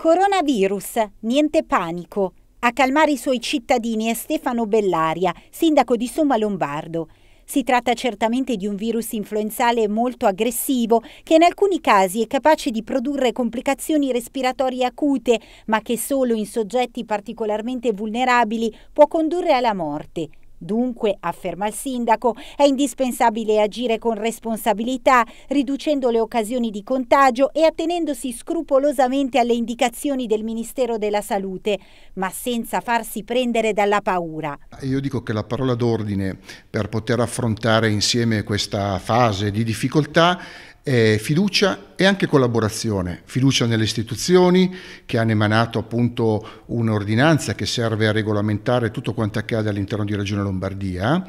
Coronavirus, niente panico. A calmare i suoi cittadini è Stefano Bellaria, sindaco di Somma Lombardo. Si tratta certamente di un virus influenzale molto aggressivo che in alcuni casi è capace di produrre complicazioni respiratorie acute, ma che solo in soggetti particolarmente vulnerabili può condurre alla morte. Dunque, afferma il sindaco, è indispensabile agire con responsabilità, riducendo le occasioni di contagio e attenendosi scrupolosamente alle indicazioni del Ministero della Salute, ma senza farsi prendere dalla paura. Io dico che la parola d'ordine per poter affrontare insieme questa fase di difficoltà eh, fiducia e anche collaborazione, fiducia nelle istituzioni che hanno emanato appunto un'ordinanza che serve a regolamentare tutto quanto accade all'interno di Regione Lombardia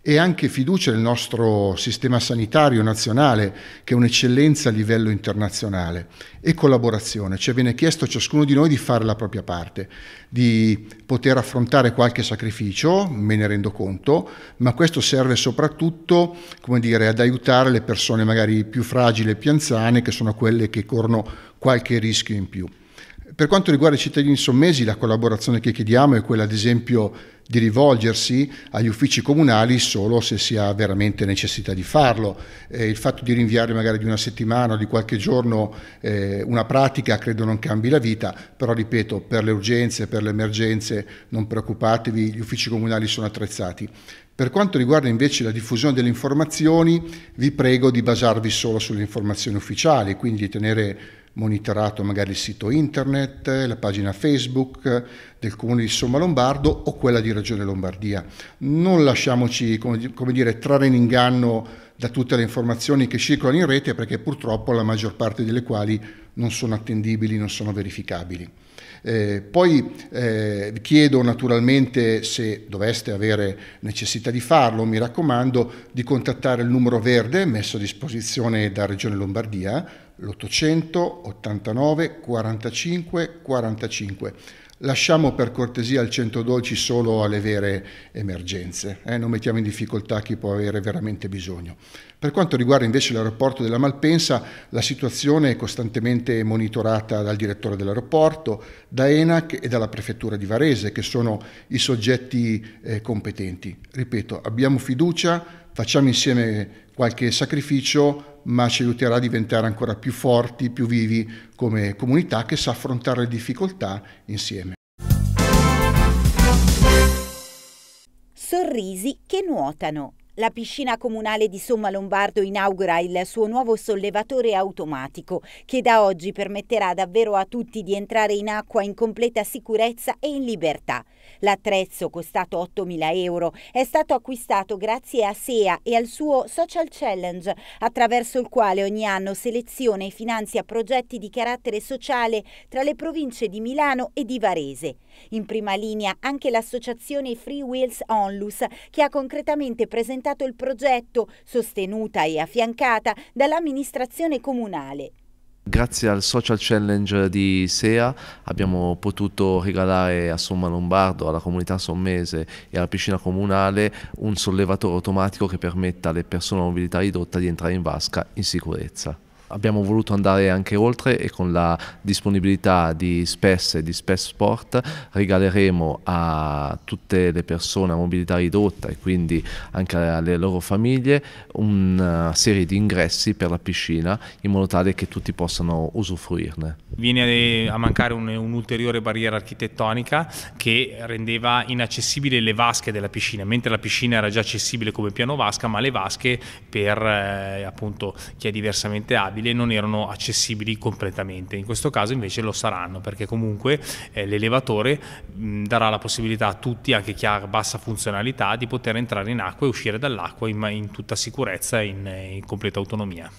e anche fiducia nel nostro sistema sanitario nazionale, che è un'eccellenza a livello internazionale, e collaborazione, cioè viene chiesto a ciascuno di noi di fare la propria parte, di poter affrontare qualche sacrificio, me ne rendo conto, ma questo serve soprattutto come dire, ad aiutare le persone magari più fragili e più anziane, che sono quelle che corrono qualche rischio in più. Per quanto riguarda i cittadini sommesi, la collaborazione che chiediamo è quella, ad esempio, di rivolgersi agli uffici comunali solo se si ha veramente necessità di farlo. Eh, il fatto di rinviare magari di una settimana o di qualche giorno eh, una pratica credo non cambi la vita, però ripeto, per le urgenze, per le emergenze, non preoccupatevi, gli uffici comunali sono attrezzati. Per quanto riguarda invece la diffusione delle informazioni, vi prego di basarvi solo sulle informazioni ufficiali, quindi di tenere monitorato magari il sito internet, la pagina Facebook del Comune di Somma Lombardo o quella di Regione Lombardia. Non lasciamoci come dire, trarre in inganno da tutte le informazioni che circolano in rete perché purtroppo la maggior parte delle quali non sono attendibili, non sono verificabili. Eh, poi eh, chiedo naturalmente, se doveste avere necessità di farlo, mi raccomando di contattare il numero verde messo a disposizione da Regione Lombardia, l'889 45 45. Lasciamo per cortesia il 112 solo alle vere emergenze, eh? non mettiamo in difficoltà chi può avere veramente bisogno. Per quanto riguarda invece l'aeroporto della Malpensa, la situazione è costantemente monitorata dal direttore dell'aeroporto, da ENAC e dalla prefettura di Varese, che sono i soggetti eh, competenti. Ripeto, abbiamo fiducia, facciamo insieme qualche sacrificio, ma ci aiuterà a diventare ancora più forti, più vivi come comunità che sa affrontare le difficoltà insieme. Sorrisi che nuotano. La piscina comunale di Somma Lombardo inaugura il suo nuovo sollevatore automatico che da oggi permetterà davvero a tutti di entrare in acqua in completa sicurezza e in libertà. L'attrezzo, costato 8.000 euro, è stato acquistato grazie a SEA e al suo Social Challenge, attraverso il quale ogni anno seleziona e finanzia progetti di carattere sociale tra le province di Milano e di Varese. In prima linea anche l'associazione Free Wheels Onlus, che ha concretamente presentato presentato il progetto, sostenuta e affiancata dall'amministrazione comunale. Grazie al social challenge di SEA abbiamo potuto regalare a Somma Lombardo, alla comunità sommese e alla piscina comunale un sollevatore automatico che permetta alle persone a mobilità ridotta di entrare in vasca in sicurezza. Abbiamo voluto andare anche oltre e con la disponibilità di SPES e di SPES Sport regaleremo a tutte le persone a mobilità ridotta e quindi anche alle loro famiglie una serie di ingressi per la piscina in modo tale che tutti possano usufruirne. Viene a mancare un'ulteriore barriera architettonica che rendeva inaccessibili le vasche della piscina, mentre la piscina era già accessibile come piano vasca, ma le vasche per eh, appunto chi è diversamente abile e non erano accessibili completamente. In questo caso invece lo saranno perché comunque eh, l'elevatore darà la possibilità a tutti, anche chi ha bassa funzionalità, di poter entrare in acqua e uscire dall'acqua in, in, tutta sicurezza e in, in completa autonomia.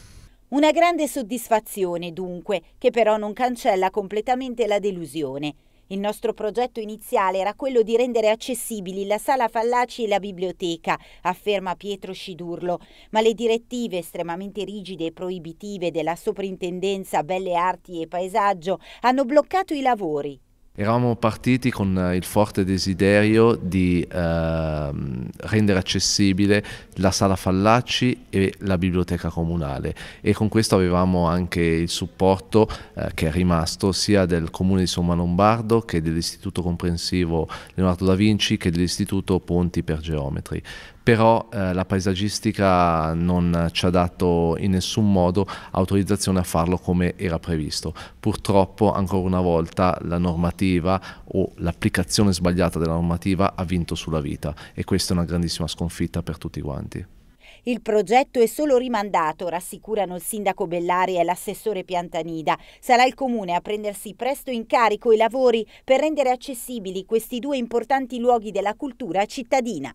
Una grande soddisfazione dunque, che però non cancella completamente la delusione. Il nostro progetto iniziale era quello di rendere accessibili la sala Fallaci e la biblioteca, afferma Pietro Scidurlo, ma le direttive estremamente rigide e proibitive della Soprintendenza Belle Arti e Paesaggio hanno bloccato i lavori. Eravamo partiti con il forte desiderio di eh, rendere accessibile la sala Fallacci e la biblioteca comunale. E con questo avevamo anche il supporto eh, che è rimasto sia del comune di Somma Lombardo che dell'istituto comprensivo Leonardo da Vinci che dell'istituto Ponti per Geometri però eh, la paesaggistica non ci ha dato in nessun modo autorizzazione a farlo come era previsto. Purtroppo ancora una volta la normativa o l'applicazione sbagliata della normativa ha vinto sulla vita e questa è una grandissima sconfitta per tutti quanti. Il progetto è solo rimandato, rassicurano il sindaco Bellari e l'assessore Piantanida. Sarà il comune a prendersi presto in carico i lavori per rendere accessibili questi due importanti luoghi della cultura cittadina.